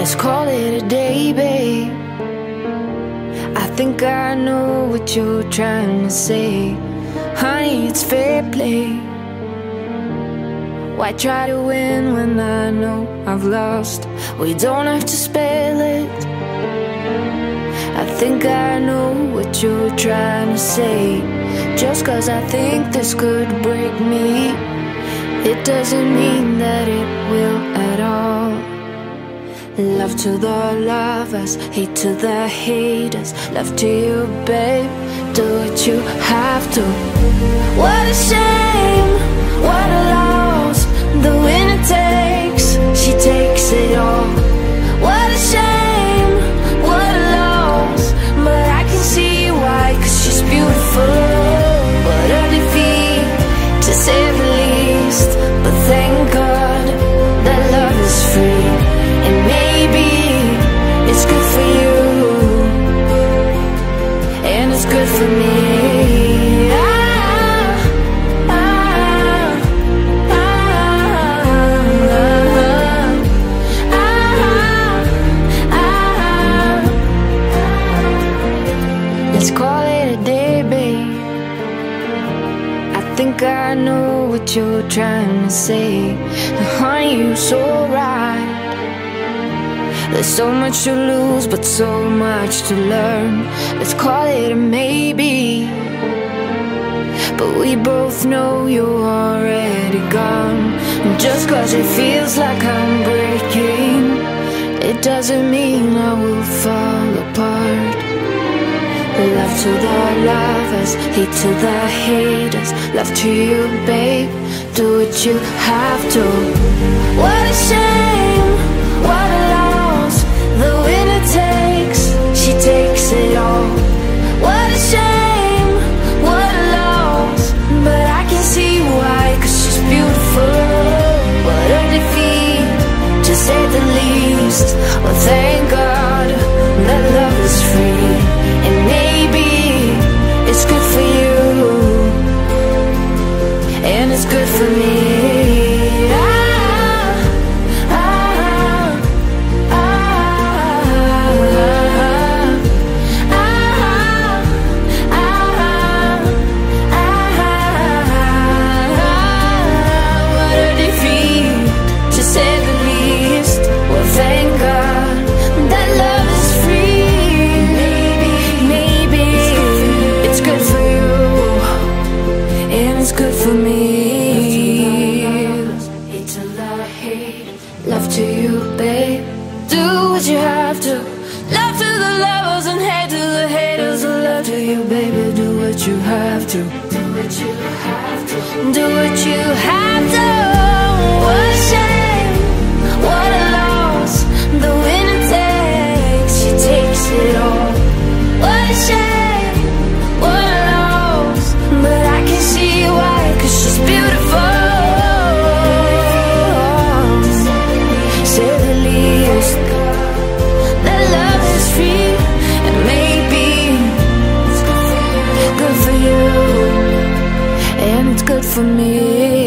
Let's call it a day, babe. I think I know what you're trying to say. Honey, it's fair play. Why try to win when I know I've lost? We don't have to spell it. I think I know what you're trying to say. Just cause I think this could break me, it doesn't mean that it will at all. Love to the lovers, hate to the haters. Love to you, babe. Do what you have to. What a shame, what a loss. The winner takes, I know what you're trying to say. And honey, you're so right. There's so much to lose, but so much to learn. Let's call it a maybe. But we both know you're already gone. And just cause it feels like I'm breaking, it doesn't mean to the lovers, hate to the haters. Love to you, babe. Do what you have to. What a shame, what a loss. The winner takes, she takes it all. What a shame, what a loss. But I can see why, cause she's beautiful. What a defeat, to say the least. Well, for me. Love to you, babe. Do what you have to. Love to the lovers and hate to the haters. Love to you, baby. Do what you have to. Do what you have to. Do what you have to. What good for me.